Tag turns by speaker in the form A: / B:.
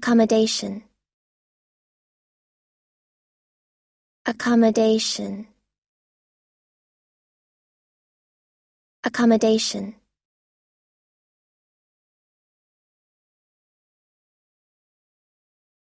A: accommodation. Accommodation. Accommodation.